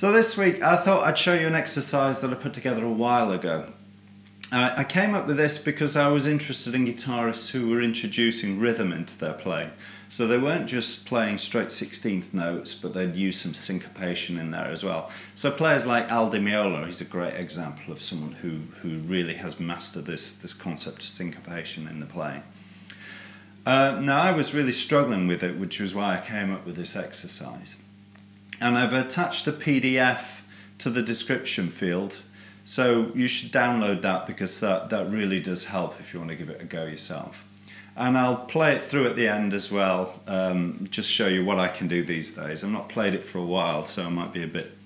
So this week I thought I'd show you an exercise that I put together a while ago. Uh, I came up with this because I was interested in guitarists who were introducing rhythm into their playing. So they weren't just playing straight 16th notes, but they'd use some syncopation in there as well. So players like Al Di Meola, he's a great example of someone who, who really has mastered this, this concept of syncopation in the playing. Uh, now I was really struggling with it, which was why I came up with this exercise and I've attached a PDF to the description field so you should download that because that, that really does help if you want to give it a go yourself. And I'll play it through at the end as well, um, just show you what I can do these days. I've not played it for a while, so it might be a bit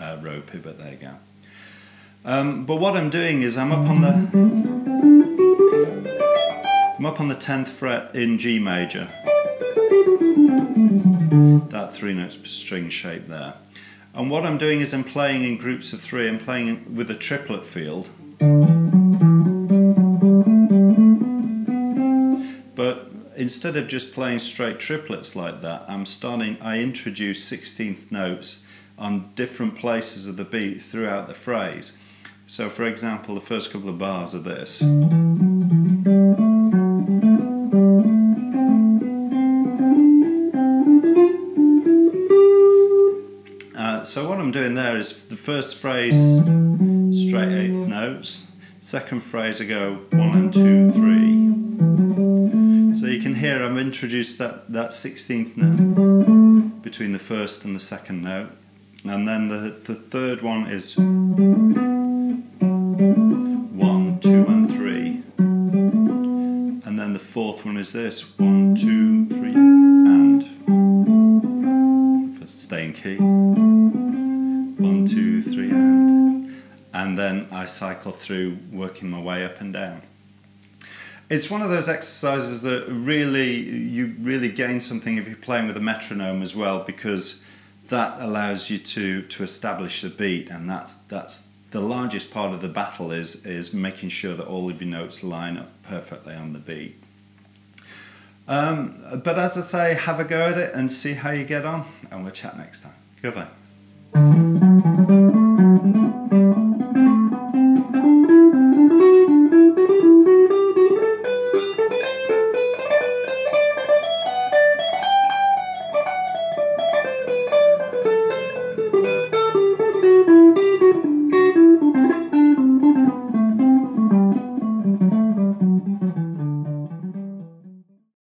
uh, ropey, but there you go. Um, but what I'm doing is I'm up on the I'm up on the 10th fret in G major that three notes per string shape there. And what I'm doing is I'm playing in groups of three, I'm playing with a triplet field. But instead of just playing straight triplets like that, I'm starting, I introduce 16th notes on different places of the beat throughout the phrase. So for example, the first couple of bars of this. So what I'm doing there is the first phrase, straight eighth notes. Second phrase I go one and two, three. So you can hear I've introduced that, that 16th note between the first and the second note. And then the, the third one is one, two and three. And then the fourth one is this, one, two, three, and. For staying key And then I cycle through working my way up and down. It's one of those exercises that really, you really gain something if you're playing with a metronome as well because that allows you to, to establish the beat and that's, that's the largest part of the battle is, is making sure that all of your notes line up perfectly on the beat. Um, but as I say, have a go at it and see how you get on and we'll chat next time. Goodbye.